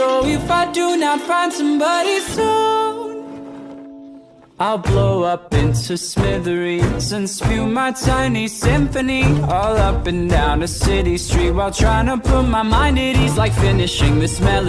So if I do not find somebody soon I'll blow up into smithereens and spew my tiny symphony all up and down a city street while trying to put my mind at ease like finishing this melody.